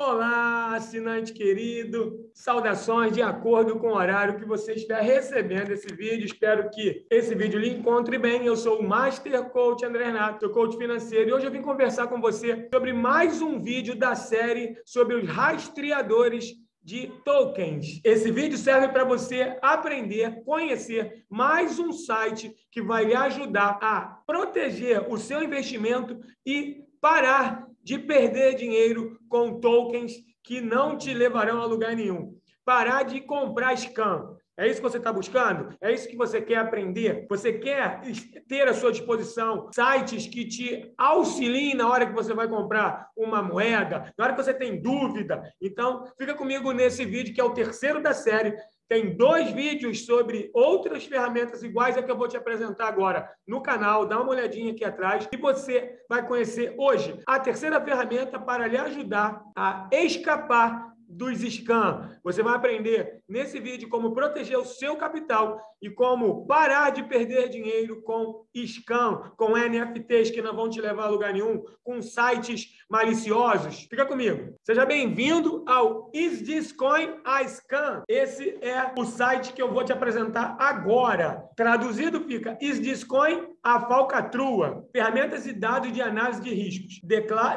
Olá, assinante querido. Saudações de acordo com o horário que você estiver recebendo esse vídeo. Espero que esse vídeo lhe encontre bem. Eu sou o Master Coach André Renato, sou coach financeiro, e hoje eu vim conversar com você sobre mais um vídeo da série sobre os rastreadores de tokens. Esse vídeo serve para você aprender, conhecer mais um site que vai lhe ajudar a proteger o seu investimento e parar de perder dinheiro com tokens que não te levarão a lugar nenhum. Parar de comprar scam. É isso que você está buscando? É isso que você quer aprender? Você quer ter à sua disposição sites que te auxiliem na hora que você vai comprar uma moeda, na hora que você tem dúvida? Então, fica comigo nesse vídeo que é o terceiro da série tem dois vídeos sobre outras ferramentas iguais a que eu vou te apresentar agora no canal. Dá uma olhadinha aqui atrás e você vai conhecer hoje a terceira ferramenta para lhe ajudar a escapar dos scam. Você vai aprender nesse vídeo como proteger o seu capital e como parar de perder dinheiro com scam, com NFTs que não vão te levar a lugar nenhum, com sites maliciosos. Fica comigo. Seja bem-vindo ao Is This Coin a Scam? Esse é o site que eu vou te apresentar agora. Traduzido fica Is This Coin a falcatrua? Ferramentas e dados de análise de riscos.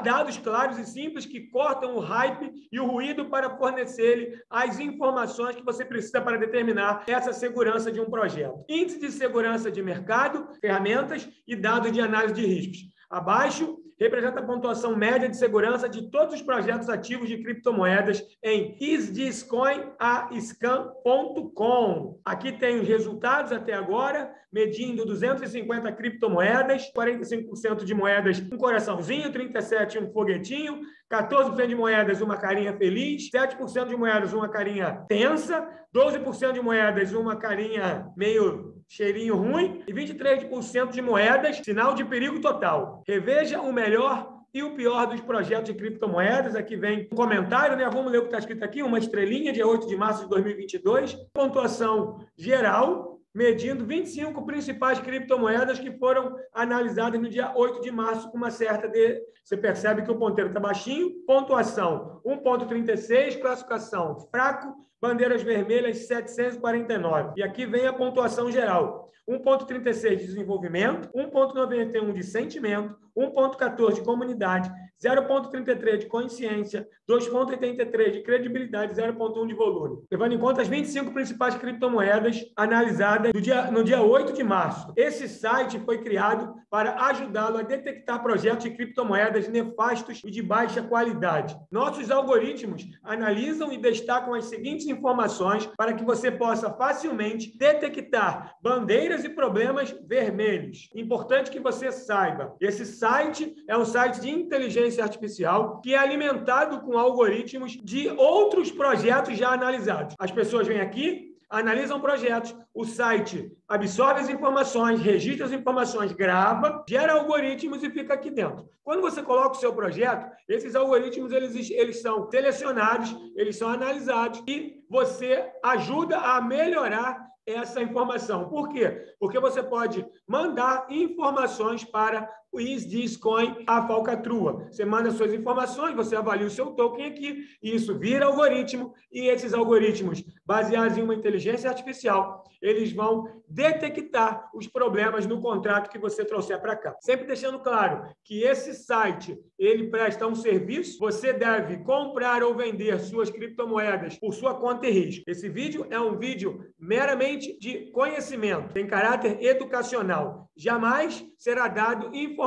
Dados claros e simples que cortam o hype e o ruído para para fornecer-lhe as informações que você precisa para determinar essa segurança de um projeto. Índice de segurança de mercado, ferramentas e dados de análise de riscos. Abaixo, representa a pontuação média de segurança de todos os projetos ativos de criptomoedas em isthiscoinascam.com. Aqui tem os resultados até agora, medindo 250 criptomoedas, 45% de moedas um coraçãozinho, 37% um foguetinho, 14% de moedas uma carinha feliz, 7% de moedas uma carinha tensa, 12% de moedas uma carinha meio cheirinho ruim e 23% de moedas sinal de perigo total. Reveja o melhor e o pior dos projetos de criptomoedas. Aqui vem um comentário, né? Vamos ler o que está escrito aqui, uma estrelinha, dia 8 de março de 2022. Pontuação geral, medindo 25 principais criptomoedas que foram analisadas no dia 8 de março com uma certa de... Você percebe que o ponteiro está baixinho. Pontuação 1.36, classificação fraco, bandeiras vermelhas 749. E aqui vem a pontuação geral. 1.36 de desenvolvimento, 1.91 de sentimento, 1.14 de comunidade, 0,33 de consciência, 2,83 de credibilidade, 0,1 de volume. Levando em conta as 25 principais criptomoedas analisadas no dia, no dia 8 de março. Esse site foi criado para ajudá-lo a detectar projetos de criptomoedas nefastos e de baixa qualidade. Nossos algoritmos analisam e destacam as seguintes informações para que você possa facilmente detectar bandeiras e problemas vermelhos. Importante que você saiba, esse site é um site de inteligência artificial que é alimentado com algoritmos de outros projetos já analisados. As pessoas vêm aqui, analisam projetos, o site absorve as informações, registra as informações, grava, gera algoritmos e fica aqui dentro. Quando você coloca o seu projeto, esses algoritmos eles, eles são selecionados, eles são analisados e você ajuda a melhorar essa informação. Por quê? Porque você pode mandar informações para o IsDiscoin a falcatrua. Você manda suas informações, você avalia o seu token aqui, e isso vira algoritmo, e esses algoritmos, baseados em uma inteligência artificial, eles vão detectar os problemas no contrato que você trouxer para cá. Sempre deixando claro que esse site, ele presta um serviço, você deve comprar ou vender suas criptomoedas por sua conta e risco. Esse vídeo é um vídeo meramente de conhecimento, tem caráter educacional. Jamais será dado informação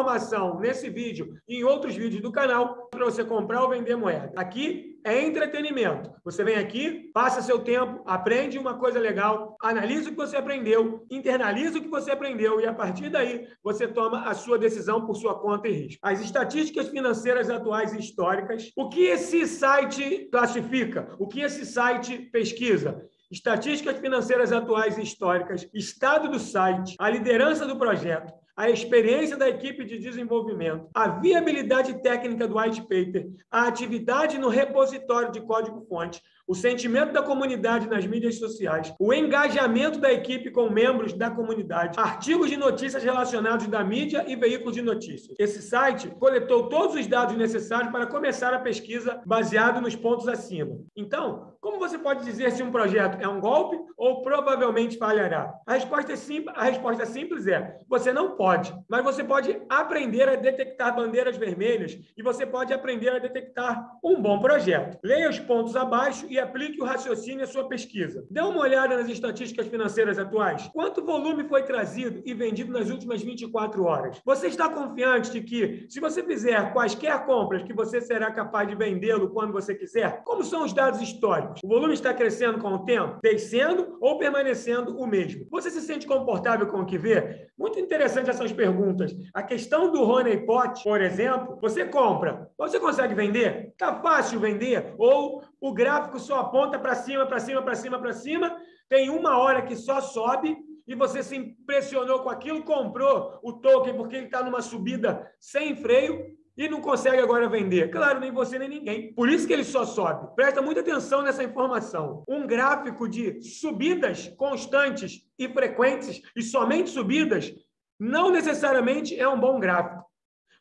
nesse vídeo e em outros vídeos do canal para você comprar ou vender moeda. Aqui é entretenimento. Você vem aqui, passa seu tempo, aprende uma coisa legal, analisa o que você aprendeu, internaliza o que você aprendeu e a partir daí você toma a sua decisão por sua conta e risco. As estatísticas financeiras atuais e históricas, o que esse site classifica? O que esse site pesquisa? estatísticas financeiras atuais e históricas, estado do site, a liderança do projeto, a experiência da equipe de desenvolvimento, a viabilidade técnica do white paper, a atividade no repositório de código-fonte, o sentimento da comunidade nas mídias sociais, o engajamento da equipe com membros da comunidade, artigos de notícias relacionados da mídia e veículos de notícias. Esse site coletou todos os dados necessários para começar a pesquisa baseado nos pontos acima. Então, como você pode dizer se um projeto é um golpe ou provavelmente falhará? A resposta, é simples, a resposta simples é: você não pode, mas você pode aprender a detectar bandeiras vermelhas e você pode aprender a detectar um bom projeto. Leia os pontos abaixo e aplique o raciocínio à sua pesquisa. Dê uma olhada nas estatísticas financeiras atuais. Quanto volume foi trazido e vendido nas últimas 24 horas? Você está confiante de que, se você fizer quaisquer compras, que você será capaz de vendê-lo quando você quiser? Como são os dados históricos? O volume está crescendo com o tempo, descendo ou permanecendo o mesmo? Você se sente confortável com o que vê? Muito interessante essas perguntas. A questão do Honey Pot, por exemplo, você compra, você consegue vender? Está fácil vender? Ou o gráfico só aponta para cima, para cima, para cima, para cima, tem uma hora que só sobe e você se impressionou com aquilo, comprou o token porque ele está numa subida sem freio e não consegue agora vender. Claro, nem você nem ninguém. Por isso que ele só sobe. Presta muita atenção nessa informação. Um gráfico de subidas constantes e frequentes e somente subidas não necessariamente é um bom gráfico.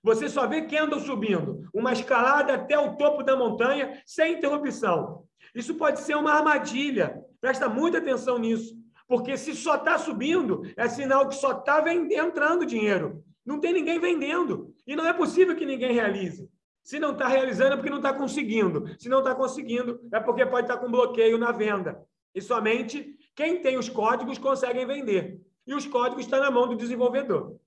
Você só vê candle subindo, uma escalada até o topo da montanha sem interrupção. Isso pode ser uma armadilha. Presta muita atenção nisso. Porque se só está subindo, é sinal que só está entrando dinheiro. Não tem ninguém vendendo. E não é possível que ninguém realize. Se não está realizando, é porque não está conseguindo. Se não está conseguindo, é porque pode estar tá com bloqueio na venda. E somente quem tem os códigos consegue vender. E os códigos estão na mão do desenvolvedor.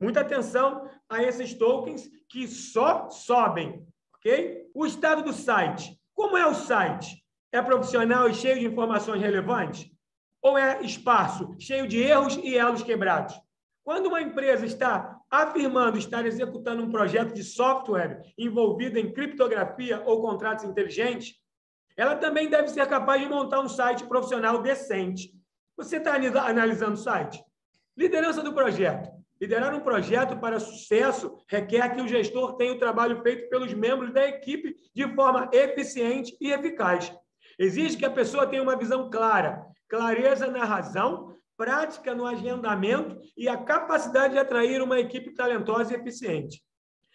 Muita atenção a esses tokens que só sobem, ok? O estado do site. Como é o site? É profissional e cheio de informações relevantes? Ou é esparso, cheio de erros e elos quebrados? Quando uma empresa está afirmando estar executando um projeto de software envolvido em criptografia ou contratos inteligentes, ela também deve ser capaz de montar um site profissional decente. Você está analisando o site? Liderança do projeto. Liderar um projeto para sucesso requer que o gestor tenha o trabalho feito pelos membros da equipe de forma eficiente e eficaz. Exige que a pessoa tenha uma visão clara, clareza na razão, prática no agendamento e a capacidade de atrair uma equipe talentosa e eficiente.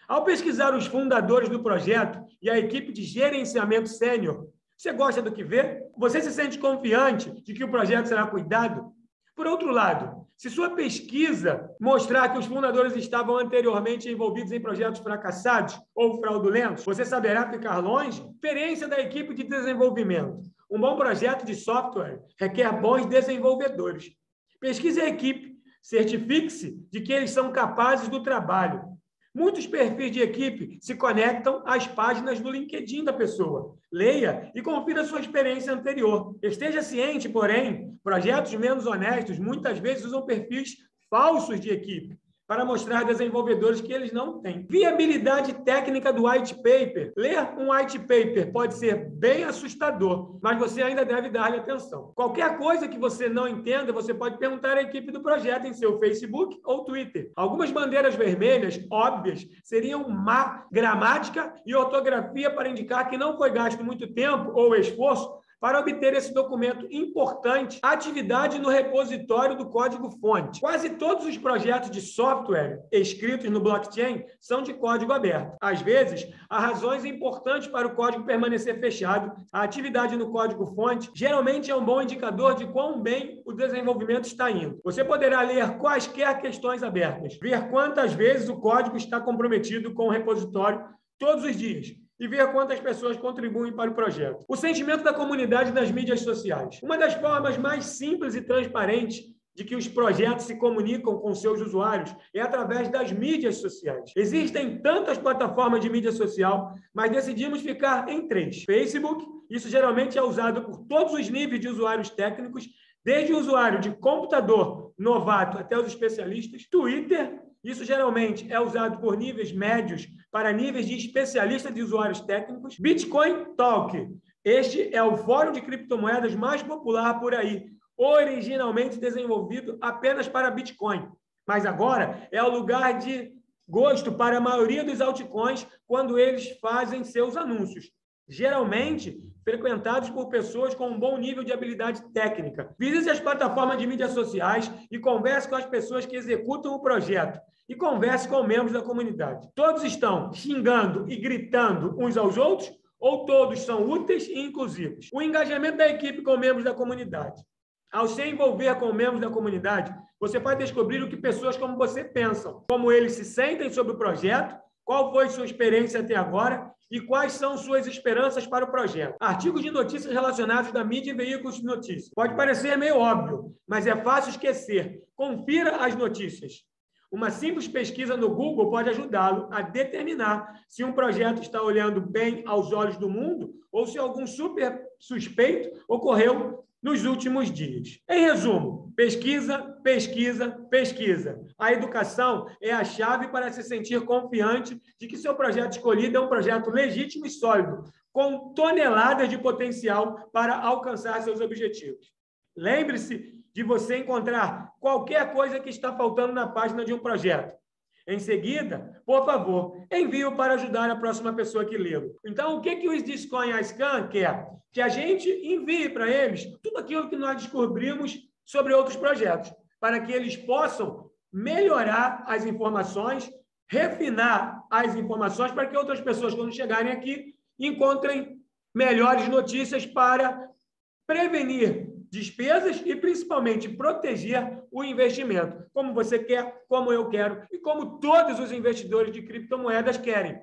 Ao pesquisar os fundadores do projeto e a equipe de gerenciamento sênior, você gosta do que vê? Você se sente confiante de que o projeto será cuidado? Por outro lado, se sua pesquisa mostrar que os fundadores estavam anteriormente envolvidos em projetos fracassados ou fraudulentos, você saberá ficar longe? Experiência da equipe de desenvolvimento. Um bom projeto de software requer bons desenvolvedores. Pesquise a equipe, certifique-se de que eles são capazes do trabalho. Muitos perfis de equipe se conectam às páginas do LinkedIn da pessoa. Leia e confira sua experiência anterior. Esteja ciente, porém, projetos menos honestos muitas vezes usam perfis falsos de equipe para mostrar desenvolvedores que eles não têm. Viabilidade técnica do white paper. Ler um white paper pode ser bem assustador, mas você ainda deve dar-lhe atenção. Qualquer coisa que você não entenda, você pode perguntar à equipe do projeto em seu Facebook ou Twitter. Algumas bandeiras vermelhas óbvias seriam má gramática e ortografia para indicar que não foi gasto muito tempo ou esforço para obter esse documento importante, atividade no repositório do código-fonte. Quase todos os projetos de software escritos no blockchain são de código aberto. Às vezes, há razões importantes para o código permanecer fechado. A atividade no código-fonte geralmente é um bom indicador de quão bem o desenvolvimento está indo. Você poderá ler quaisquer questões abertas, ver quantas vezes o código está comprometido com o repositório todos os dias e ver quantas pessoas contribuem para o projeto. O sentimento da comunidade nas mídias sociais. Uma das formas mais simples e transparentes de que os projetos se comunicam com seus usuários é através das mídias sociais. Existem tantas plataformas de mídia social, mas decidimos ficar em três. Facebook, isso geralmente é usado por todos os níveis de usuários técnicos, desde o usuário de computador novato até os especialistas. Twitter, isso geralmente é usado por níveis médios para níveis de especialista de usuários técnicos. Bitcoin Talk. Este é o fórum de criptomoedas mais popular por aí, originalmente desenvolvido apenas para Bitcoin, Mas agora é o lugar de gosto para a maioria dos altcoins quando eles fazem seus anúncios. Geralmente frequentados por pessoas com um bom nível de habilidade técnica. Visite as plataformas de mídias sociais e converse com as pessoas que executam o projeto e converse com membros da comunidade. Todos estão xingando e gritando uns aos outros ou todos são úteis e inclusivos? O engajamento da equipe com membros da comunidade. Ao se envolver com membros da comunidade, você vai descobrir o que pessoas como você pensam, como eles se sentem sobre o projeto, qual foi sua experiência até agora e quais são suas esperanças para o projeto. Artigos de notícias relacionados da mídia e veículos de notícias. Pode parecer meio óbvio, mas é fácil esquecer. Confira as notícias. Uma simples pesquisa no Google pode ajudá-lo a determinar se um projeto está olhando bem aos olhos do mundo ou se algum super suspeito ocorreu nos últimos dias. Em resumo, pesquisa, pesquisa, pesquisa. A educação é a chave para se sentir confiante de que seu projeto escolhido é um projeto legítimo e sólido, com toneladas de potencial para alcançar seus objetivos. Lembre-se de você encontrar qualquer coisa que está faltando na página de um projeto. Em seguida, por favor, envie-o para ajudar a próxima pessoa que lê-lo. Então, o que, que o Discoin Scan quer? Que a gente envie para eles tudo aquilo que nós descobrimos sobre outros projetos, para que eles possam melhorar as informações, refinar as informações, para que outras pessoas, quando chegarem aqui, encontrem melhores notícias para prevenir despesas e principalmente proteger o investimento, como você quer, como eu quero e como todos os investidores de criptomoedas querem.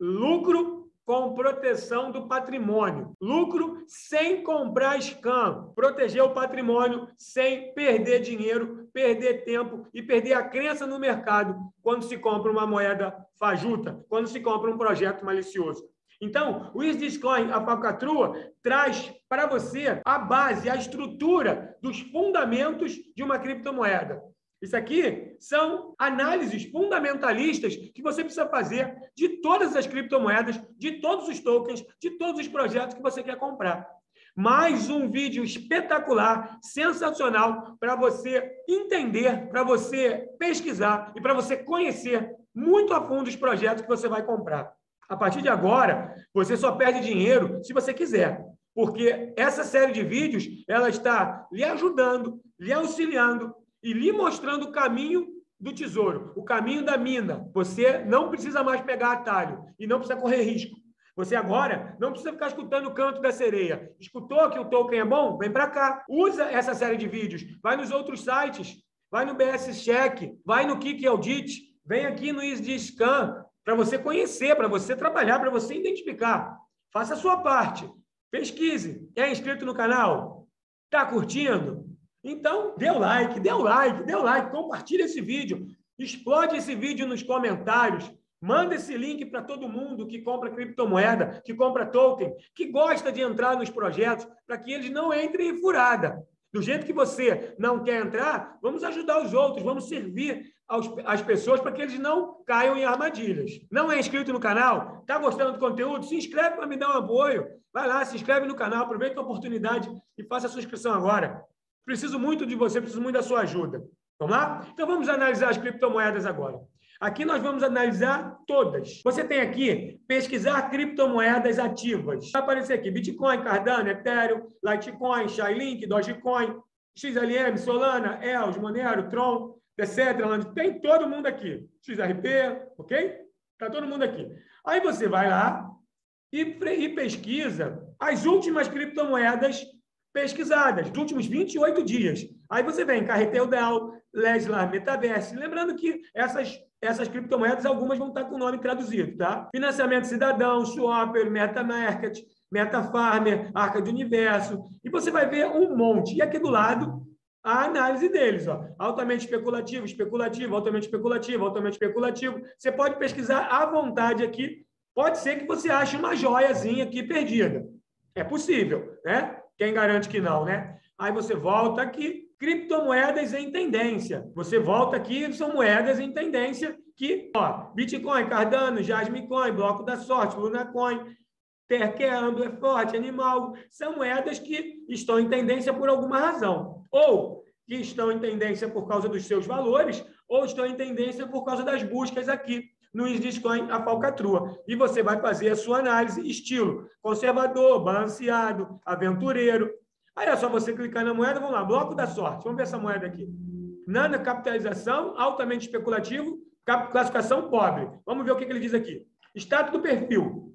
Lucro com proteção do patrimônio. Lucro sem comprar scam. Proteger o patrimônio sem perder dinheiro, perder tempo e perder a crença no mercado quando se compra uma moeda fajuta, quando se compra um projeto malicioso. Então, o Isdiscoin, a falcatrua, traz para você a base, a estrutura dos fundamentos de uma criptomoeda. Isso aqui são análises fundamentalistas que você precisa fazer de todas as criptomoedas, de todos os tokens, de todos os projetos que você quer comprar. Mais um vídeo espetacular, sensacional, para você entender, para você pesquisar e para você conhecer muito a fundo os projetos que você vai comprar. A partir de agora, você só perde dinheiro se você quiser, porque essa série de vídeos ela está lhe ajudando, lhe auxiliando e lhe mostrando o caminho do tesouro, o caminho da mina. Você não precisa mais pegar atalho e não precisa correr risco. Você agora não precisa ficar escutando o canto da sereia. Escutou que o token é bom? Vem para cá. Usa essa série de vídeos. Vai nos outros sites. Vai no BS Check. Vai no Kik Audit. Vem aqui no Scan para você conhecer, para você trabalhar, para você identificar. Faça a sua parte. Pesquise. É inscrito no canal? Está curtindo? Então, dê o like, dê o like, dê o like, compartilhe esse vídeo, explode esse vídeo nos comentários, manda esse link para todo mundo que compra criptomoeda, que compra token, que gosta de entrar nos projetos, para que eles não entrem em furada. Do jeito que você não quer entrar, vamos ajudar os outros, vamos servir aos, às pessoas para que eles não caiam em armadilhas. Não é inscrito no canal? Está gostando do conteúdo? Se inscreve para me dar um apoio. Vai lá, se inscreve no canal, aproveita a oportunidade e faça a sua inscrição agora. Preciso muito de você, preciso muito da sua ajuda. Vamos lá? Então vamos analisar as criptomoedas agora. Aqui nós vamos analisar todas. Você tem aqui pesquisar criptomoedas ativas. Vai aparecer aqui Bitcoin, Cardano, Ethereum, Litecoin, Chainlink, Dogecoin, XLM, Solana, EOS, Monero, Tron, etc. Tem todo mundo aqui. XRP, ok? Está todo mundo aqui. Aí você vai lá e, e pesquisa as últimas criptomoedas pesquisadas, dos últimos 28 dias. Aí você vem Carretel Dell, Leslar, Metaverse. Lembrando que essas, essas criptomoedas, algumas vão estar com o nome traduzido, tá? Financiamento Cidadão, Swapper, MetaMarket, MetaFarmer, Arca de Universo. E você vai ver um monte. E aqui do lado, a análise deles. Ó. Altamente especulativo, especulativo, altamente especulativo, altamente especulativo. Você pode pesquisar à vontade aqui. Pode ser que você ache uma joiazinha aqui perdida. É possível, né? Quem garante que não, né? Aí você volta aqui, criptomoedas em tendência. Você volta aqui, são moedas em tendência que, ó, Bitcoin, Cardano, Jasmine Coin, Bloco da Sorte, Luna Coin, Terqueando, é forte, animal, são moedas que estão em tendência por alguma razão. Ou que estão em tendência por causa dos seus valores, ou estão em tendência por causa das buscas aqui no Bitcoin a falcatrua. E você vai fazer a sua análise estilo conservador, balanceado, aventureiro. Aí é só você clicar na moeda, vamos lá, bloco da sorte. Vamos ver essa moeda aqui. Nana capitalização, altamente especulativo, classificação pobre. Vamos ver o que ele diz aqui. Status do perfil.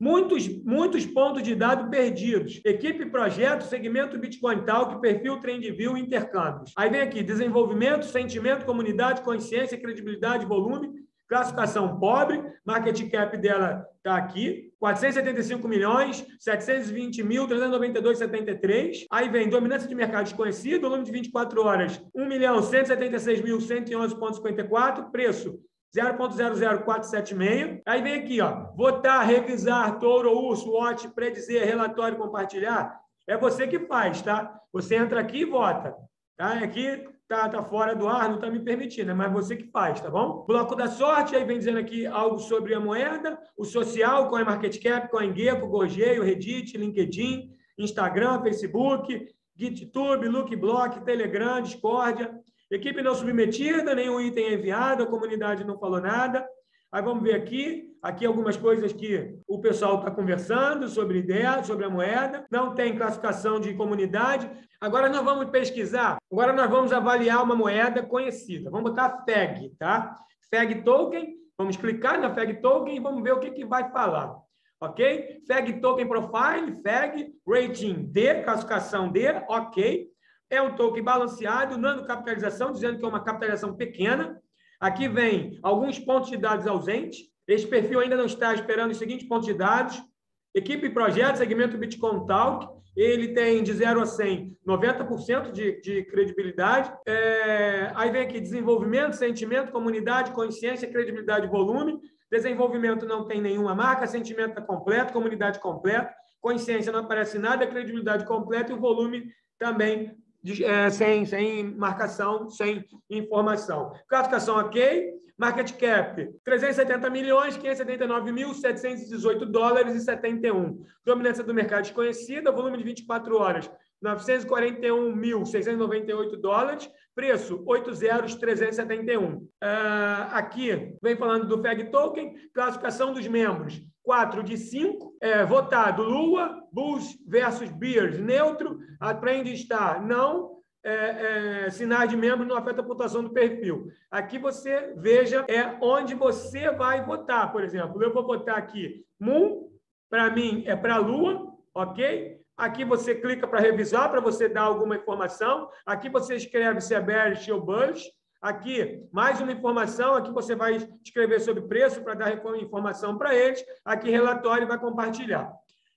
Muitos, muitos pontos de dado perdidos. Equipe, projeto, segmento Bitcoin Talk, perfil TrendView, intercâmbios. Aí vem aqui, desenvolvimento, sentimento, comunidade, consciência, credibilidade, volume, classificação pobre, market cap dela está aqui, 475 milhões, 720 mil, 392,73. Aí vem dominância de mercado desconhecido, volume de 24 horas, 1 milhão, 176 mil, 111,54, preço 0.00476. Aí vem aqui, ó, votar, revisar, touro, urso, watch, predizer, relatório, compartilhar. É você que faz, tá? Você entra aqui e vota. Tá? Aqui tá, tá fora do ar, não está me permitindo, é mais você que faz, tá bom? Bloco da sorte, aí vem dizendo aqui algo sobre a moeda, o social, CoinMarketCap, CoinGecko, Gorgeio, Reddit, LinkedIn, Instagram, Facebook, GitTube, Lookblock, Telegram, Discordia, equipe não submetida, nenhum item enviado, a comunidade não falou nada. Aí vamos ver aqui, aqui algumas coisas que o pessoal está conversando sobre ideia, sobre a moeda. Não tem classificação de comunidade. Agora nós vamos pesquisar, agora nós vamos avaliar uma moeda conhecida. Vamos botar FEG, tá? FEG Token, vamos clicar na FEG Token e vamos ver o que, que vai falar. Ok? FEG Token Profile, FEG, rating D, classificação D, ok. É um token balanceado, nano capitalização, dizendo que é uma capitalização pequena. Aqui vem alguns pontos de dados ausentes. Esse perfil ainda não está esperando os seguintes pontos de dados. Equipe e projeto, segmento Bitcoin Talk, ele tem de 0 a 100, 90% de, de credibilidade. É, aí vem aqui desenvolvimento, sentimento, comunidade, consciência, credibilidade, volume. Desenvolvimento não tem nenhuma marca, sentimento está completo, comunidade completa, consciência não aparece nada, credibilidade completa e o volume também é, sem, sem marcação, sem informação. Classificação ok, Market cap, 370 milhões, 579 mil, 718 dólares e 71. Dominância do mercado desconhecida, volume de 24 horas, 941.698 dólares, preço 80371. Uh, aqui vem falando do FEG Token, classificação dos membros, 4 de 5, é, votado Lua, Bulls versus Bears, neutro, aprende estar não, é, é, sinais de membro não afeta a pontuação do perfil. Aqui você veja é onde você vai votar, por exemplo. Eu vou botar aqui Moon, para mim é para Lua, ok? Aqui você clica para revisar, para você dar alguma informação. Aqui você escreve se é bearish ou bullish. Aqui, mais uma informação. Aqui você vai escrever sobre preço para dar informação para eles. Aqui, relatório vai compartilhar.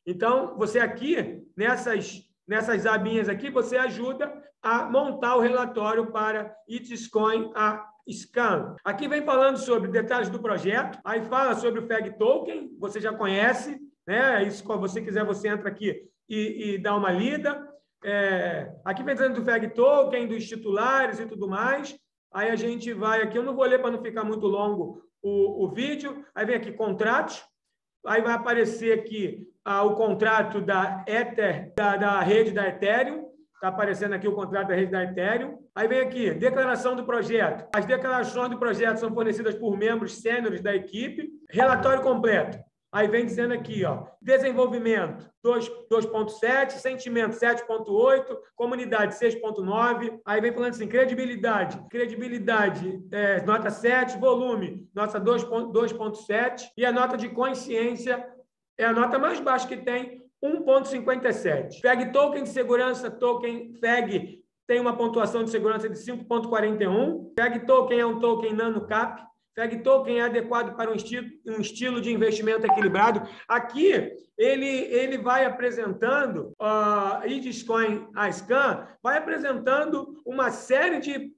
Então, você aqui, nessas, nessas abinhas aqui, você ajuda a montar o relatório para Itiscoin a Scan. Aqui vem falando sobre detalhes do projeto, aí fala sobre o FEG Token, você já conhece, né? Isso, se você quiser, você entra aqui e, e dá uma lida. É, aqui vem dizendo do FEG Token, dos titulares e tudo mais. Aí a gente vai aqui, eu não vou ler para não ficar muito longo o, o vídeo. Aí vem aqui contratos. Aí vai aparecer aqui ah, o contrato da Ether, da, da rede da Ethereum. Está aparecendo aqui o contrato da rede da Ethereum. Aí vem aqui, declaração do projeto. As declarações do projeto são fornecidas por membros sêniores da equipe. Relatório completo. Aí vem dizendo aqui, ó, desenvolvimento 2.7, sentimento 7.8, comunidade 6.9. Aí vem falando assim, credibilidade, credibilidade é, nota 7, volume nota 2.7 e a nota de consciência é a nota mais baixa que tem, 1,57. FEG token de segurança, token FEG tem uma pontuação de segurança de 5,41. FEG token é um token nano cap. FEG token é adequado para um estilo, um estilo de investimento equilibrado. Aqui, ele, ele vai apresentando, uh, a Scan, vai apresentando uma série de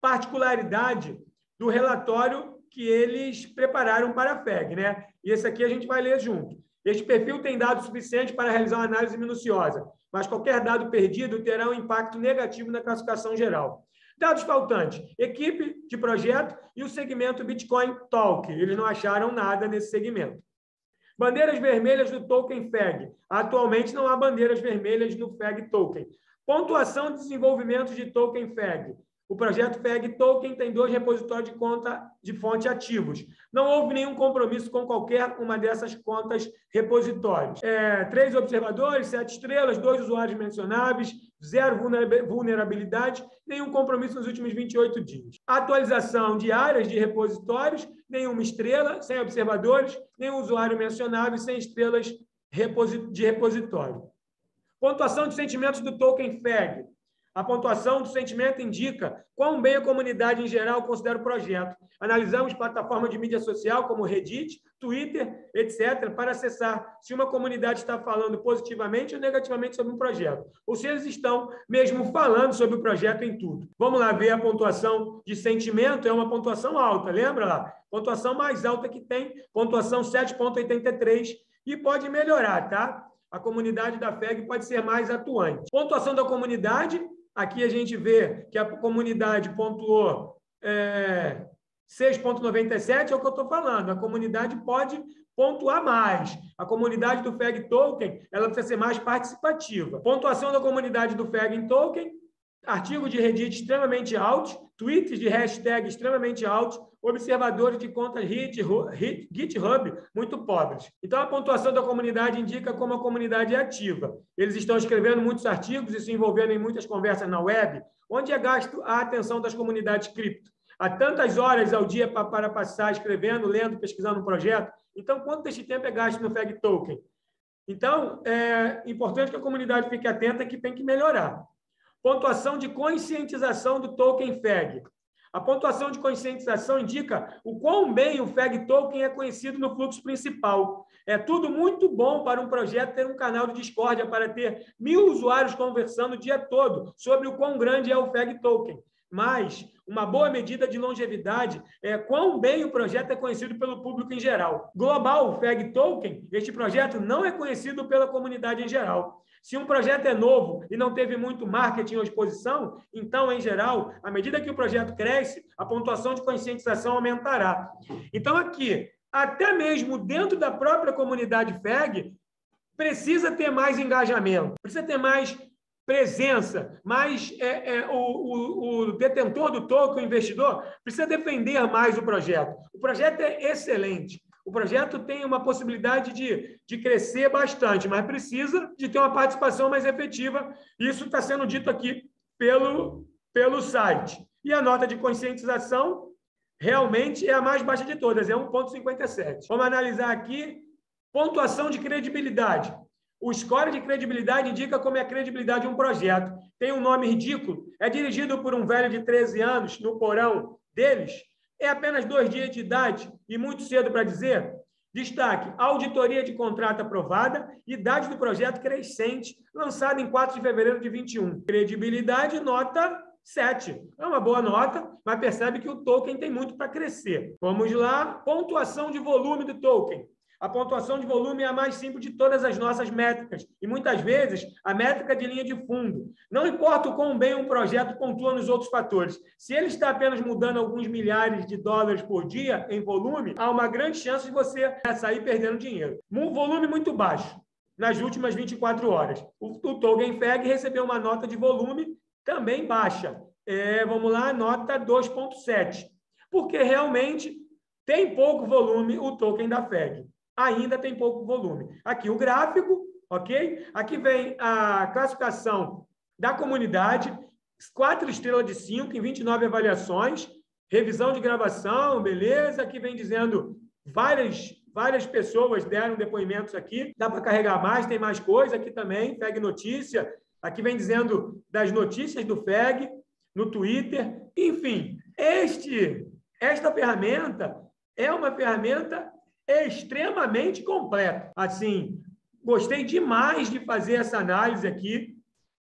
particularidades do relatório que eles prepararam para a FEG. Né? E esse aqui a gente vai ler junto. Este perfil tem dados suficientes para realizar uma análise minuciosa, mas qualquer dado perdido terá um impacto negativo na classificação geral. Dados faltantes: equipe de projeto e o segmento Bitcoin Talk. Eles não acharam nada nesse segmento. Bandeiras vermelhas do token FEG. Atualmente não há bandeiras vermelhas no FEG token. Pontuação de desenvolvimento de token FEG. O projeto FEG Token tem dois repositórios de conta de fonte ativos. Não houve nenhum compromisso com qualquer uma dessas contas repositórios. É, três observadores, sete estrelas, dois usuários mencionáveis, zero vulnerabilidade, nenhum compromisso nos últimos 28 dias. Atualização de áreas de repositórios, nenhuma estrela, sem observadores, nenhum usuário mencionável, sem estrelas de repositório. Pontuação de sentimentos do token FEG. A pontuação do sentimento indica quão bem a comunidade em geral considera o projeto. Analisamos plataformas de mídia social como Reddit, Twitter, etc., para acessar se uma comunidade está falando positivamente ou negativamente sobre um projeto, ou se eles estão mesmo falando sobre o projeto em tudo. Vamos lá ver a pontuação de sentimento, é uma pontuação alta, lembra lá? Pontuação mais alta que tem, pontuação 7,83, e pode melhorar, tá? A comunidade da FEG pode ser mais atuante. Pontuação da comunidade, Aqui a gente vê que a comunidade pontuou é, 6,97, é o que eu estou falando. A comunidade pode pontuar mais. A comunidade do FEG Token ela precisa ser mais participativa. Pontuação da comunidade do FEG Token, artigo de Reddit extremamente altos, tweets de hashtag extremamente altos, observadores de contas GitHub muito pobres. Então, a pontuação da comunidade indica como a comunidade é ativa. Eles estão escrevendo muitos artigos e se envolvendo em muitas conversas na web, onde é gasto a atenção das comunidades cripto. Há tantas horas ao dia para passar escrevendo, lendo, pesquisando um projeto. Então, quanto desse tempo é gasto no FEG Token? Então, é importante que a comunidade fique atenta que tem que melhorar. Pontuação de conscientização do token FEG. A pontuação de conscientização indica o quão bem o FEG Token é conhecido no fluxo principal. É tudo muito bom para um projeto ter um canal de discórdia para ter mil usuários conversando o dia todo sobre o quão grande é o FEG Token. Mas uma boa medida de longevidade é quão bem o projeto é conhecido pelo público em geral. Global FEG Token, este projeto não é conhecido pela comunidade em geral. Se um projeto é novo e não teve muito marketing ou exposição, então, em geral, à medida que o projeto cresce, a pontuação de conscientização aumentará. Então, aqui, até mesmo dentro da própria comunidade FEG, precisa ter mais engajamento, precisa ter mais presença, mais é, é, o, o, o, detentor do token, o investidor, precisa defender mais o projeto. O projeto é excelente. O projeto tem uma possibilidade de, de crescer bastante, mas precisa de ter uma participação mais efetiva. Isso está sendo dito aqui pelo, pelo site. E a nota de conscientização realmente é a mais baixa de todas, é 1,57. Vamos analisar aqui pontuação de credibilidade. O score de credibilidade indica como é a credibilidade de um projeto. Tem um nome ridículo, é dirigido por um velho de 13 anos no porão deles, é apenas dois dias de idade e muito cedo para dizer? Destaque: auditoria de contrato aprovada, idade do projeto crescente, lançado em 4 de fevereiro de 21. Credibilidade, nota 7. É uma boa nota, mas percebe que o token tem muito para crescer. Vamos lá, pontuação de volume do token. A pontuação de volume é a mais simples de todas as nossas métricas e muitas vezes a métrica de linha de fundo. Não importa o quão bem um projeto pontua nos outros fatores, se ele está apenas mudando alguns milhares de dólares por dia em volume, há uma grande chance de você sair perdendo dinheiro. Um volume muito baixo nas últimas 24 horas. O, o Token FEG recebeu uma nota de volume também baixa. É, vamos lá, nota 2,7. Porque realmente tem pouco volume o token da FEG ainda tem pouco volume. Aqui o gráfico, ok? Aqui vem a classificação da comunidade, quatro estrelas de cinco em 29 avaliações, revisão de gravação, beleza? Aqui vem dizendo várias várias pessoas deram depoimentos aqui. Dá para carregar mais, tem mais coisa aqui também, FEG Notícia. Aqui vem dizendo das notícias do FEG no Twitter. Enfim, este esta ferramenta é uma ferramenta extremamente completo. Assim, gostei demais de fazer essa análise aqui.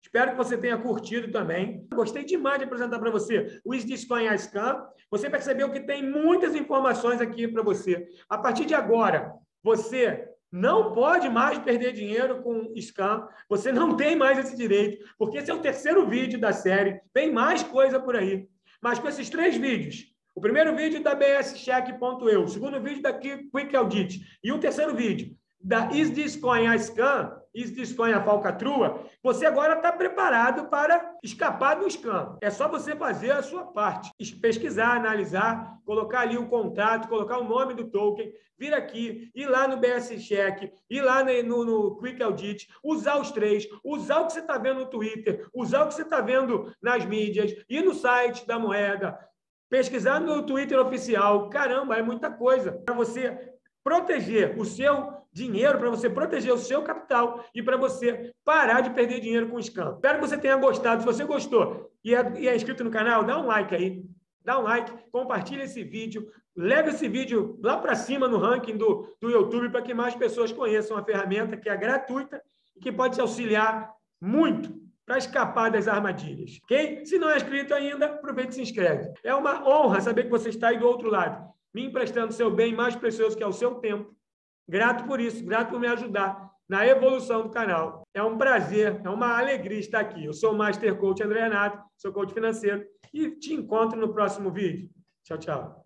Espero que você tenha curtido também. Gostei demais de apresentar para você o Isdiscoin Scam. Você percebeu que tem muitas informações aqui para você. A partir de agora, você não pode mais perder dinheiro com scam. Você não tem mais esse direito, porque esse é o terceiro vídeo da série. Tem mais coisa por aí. Mas com esses três vídeos, o primeiro vídeo da bscheck.eu, o segundo vídeo da Quick Audit e o terceiro vídeo da Is This Coin a Scam, Is This Coin a falcatrua, você agora está preparado para escapar do scam. É só você fazer a sua parte. Pesquisar, analisar, colocar ali o contrato, colocar o nome do token, vir aqui, ir lá no BS Check, ir lá no, no Quick Audit, usar os três, usar o que você está vendo no Twitter, usar o que você está vendo nas mídias, ir no site da moeda, pesquisar no Twitter oficial. Caramba, é muita coisa para você proteger o seu dinheiro, para você proteger o seu capital e para você parar de perder dinheiro com scam. Espero que você tenha gostado. Se você gostou e é, e é inscrito no canal, dá um like aí. Dá um like, compartilha esse vídeo, leva esse vídeo lá para cima no ranking do, do YouTube para que mais pessoas conheçam a ferramenta que é gratuita e que pode te auxiliar muito para escapar das armadilhas, ok? Se não é inscrito ainda, aproveite e se inscreve. É uma honra saber que você está aí do outro lado me emprestando seu bem mais precioso, que é o seu tempo. Grato por isso, grato por me ajudar na evolução do canal. É um prazer, é uma alegria estar aqui. Eu sou o Master Coach André Renato, sou coach financeiro e te encontro no próximo vídeo. Tchau, tchau.